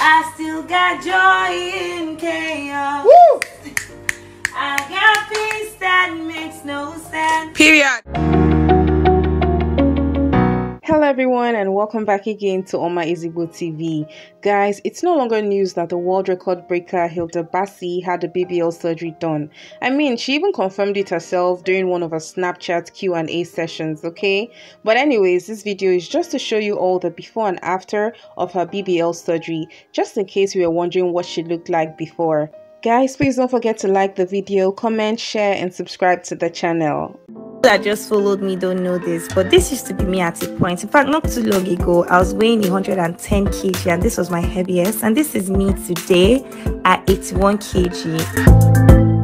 I still got joy in chaos. Woo! I got peace that makes no sense. Period. Everyone and welcome back again to Omar Ezeigbo TV. Guys, it's no longer news that the world record breaker Hilda Baci had a BBL surgery done. I mean, she even confirmed it herself during one of her Snapchat Q&A sessions, okay? But anyways, this video is just to show you all the before and after of her BBL surgery, just in case you were wondering what she looked like before. Guys, please don't forget to like the video, comment, share and subscribe to the channel that just followed me don't know this, but this used to be me at a point. In fact, not too long ago, I was weighing 110 kg and this was my heaviest. And this is me today at 81 kg.